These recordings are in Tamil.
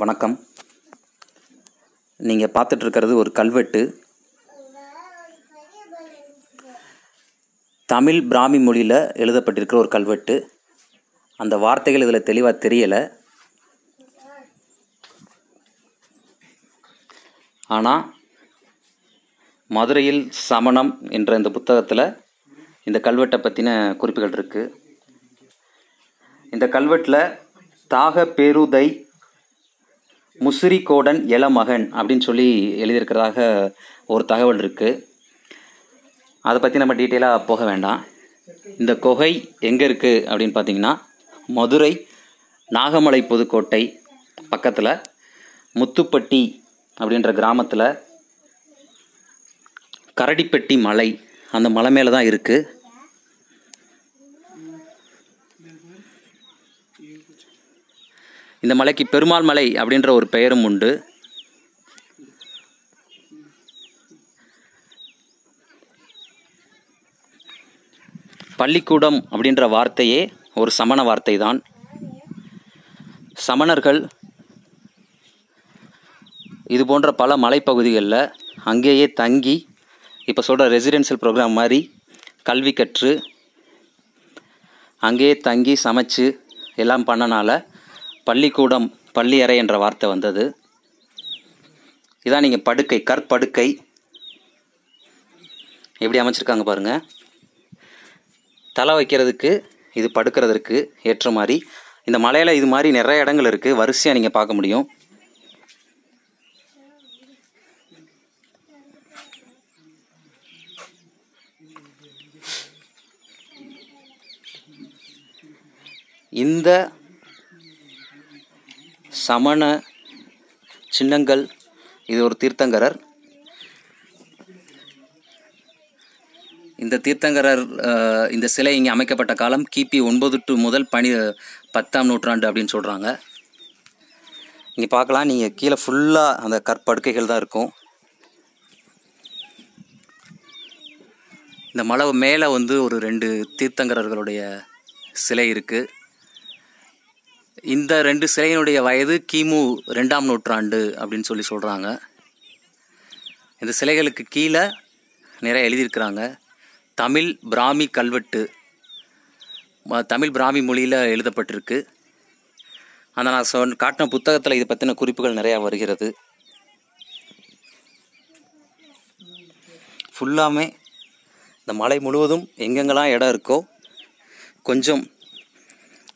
வணக்கம். நீங்கள் பார்த்துட்ருக்கிறது ஒரு கல்வெட்டு. தமிழ் பிராமி மொழியில் எழுதப்பட்டிருக்கிற ஒரு கல்வெட்டு. அந்த வார்த்தைகள் இதில் தெளிவாக தெரியலை. ஆனால் மதுரையில் சமணம் என்ற இந்த புத்தகத்தில் இந்த கல்வெட்டை பற்றின குறிப்புகள் இருக்குது இந்த கல்வெட்டில் தாக பேருதை முசிறிகோடன் எலமகன் அப்படின்னு சொல்லி எழுதியிருக்கிறதாக ஒரு தகவல் இருக்குது அதை பற்றி நம்ம டீட்டெயிலாக போக வேண்டாம். இந்த குகை எங்கே இருக்குது அப்படின்னு பார்த்தீங்கன்னா மதுரை நாகமலை புதுக்கோட்டை பக்கத்தில் முத்துப்பட்டி அப்படின்ற கிராமத்தில் கரடிப்பட்டி மலை அந்த மலை மேலே தான் இருக்குது இந்த மலைக்கு பெருமாள் மலை அப்படின்ற ஒரு பெயரும் உண்டு. பள்ளிக்கூடம் அப்படின்ற வார்த்தையே ஒரு சமண வார்த்தை தான் சமணர்கள் இது போன்ற பல மலைப்பகுதிகளில் அங்கேயே தங்கி இப்போ சொல்கிற ரெசிடென்ஷியல் ப்ரோக்ராம் மாதிரி கல்வி கற்று அங்கேயே தங்கி சமைச்சு எல்லாம் பண்ணனால பள்ளிக்கூடம் பள்ளி அறை என்ற வார்த்தை வந்தது. இதான் நீங்கள் படுக்கை கற்படுக்கை. எப்படி அமைச்சிருக்காங்க பாருங்கள் தலை வைக்கிறதுக்கு இது படுக்கிறதுக்கு ஏற்ற மாதிரி இந்த மலையில் இது மாதிரி நிறைய இடங்கள் இருக்குது வரிசையாக நீங்கள் பார்க்க முடியும். இந்த சமண சின்னங்கள். இது ஒரு தீர்த்தங்கரர். இந்த தீர்த்தங்கரர் இந்த சிலை இங்கே அமைக்கப்பட்ட காலம் கிபி ஒன்பது டு முதல் பனி பத்தாம் நூற்றாண்டு அப்படின்னு சொல்கிறாங்க இங்கே பார்க்கலாம். நீங்கள் கீழே ஃபுல்லாக அந்த கற்படுக்கைகள் தான் இருக்கும். இந்த மலை மேலே வந்து ஒரு ரெண்டு தீர்த்தங்கரர்களுடைய சிலை இருக்குது இந்த ரெண்டு சிலையினுடைய வயது கிமு ரெண்டாம் நூற்றாண்டு அப்படின்னு சொல்லி சொல்கிறாங்க இந்த சிலைகளுக்கு கீழே நிறைய எழுதியிருக்கிறாங்க. தமிழ் பிராமி கல்வெட்டு தமிழ் பிராமி மொழியில் எழுதப்பட்டிருக்கு. அந்த நான் சொன் காட்டின புத்தகத்தில் இதை பற்றின குறிப்புகள் நிறையா வருகிறது. ஃபுல்லாமே இந்த மலை முழுவதும் எங்கெங்கெல்லாம் இடம் இருக்கோ கொஞ்சம்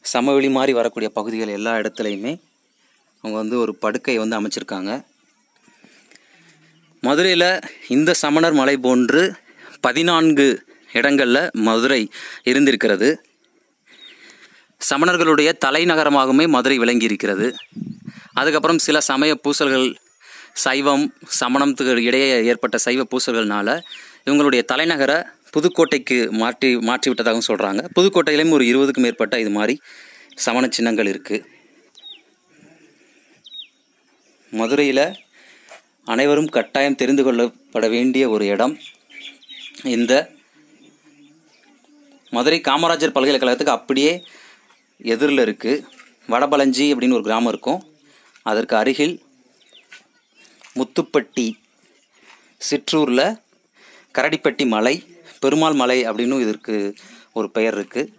சமவெளி மாதிரி வரக்கூடிய பகுதிகள் எல்லா இடத்துலையுமே அவங்க வந்து ஒரு படுக்கை வந்து அமைச்சிருக்காங்க. மதுரையில் இந்த சமணர் மலை போன்று பதினான்கு இடங்களில் மதுரை இருந்திருக்கிறது. சமணர்களுடைய தலைநகரமாகவுமே மதுரை விளங்கி இருக்கிறது அதுக்கப்புறம் சில சமய பூசல்கள் சைவம் சமணத்துக்கு இடையே ஏற்பட்ட சைவ பூசல்கள்னால இவங்களுடைய தலைநகரை புதுக்கோட்டைக்கு மாற்றி மாற்றி விட்டதாகவும் சொல்கிறாங்க புதுக்கோட்டையிலையும் ஒரு இருபதுக்கும் மேற்பட்ட இது மாதிரி சமண சின்னங்கள் இருக்குது மதுரையில் அனைவரும் கட்டாயம் தெரிந்து கொள்ளப்பட வேண்டிய ஒரு இடம் இந்த மதுரை காமராஜர் பல்கலைக்கழகத்துக்கு அப்படியே எதிரில் இருக்குது வடபழஞ்சி அப்படின்னு ஒரு கிராமம் இருக்கும். அதற்கு அருகில் முத்துப்பட்டி சிற்றூரில் கரடிப்பட்டி மலை பெருமாள் மலை அப்படின்னு இதற்கு ஒரு பெயர் இருக்குது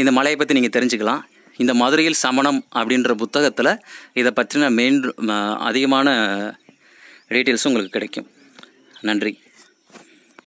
இந்த மலையை பற்றி நீங்கள் தெரிஞ்சுக்கலாம். இந்த மதுரையில் சமணம் அப்படின்ற புத்தகத்தில் இதை பற்றின மெயின் அதிகமான டீட்டெயில்ஸும் உங்களுக்கு கிடைக்கும். நன்றி.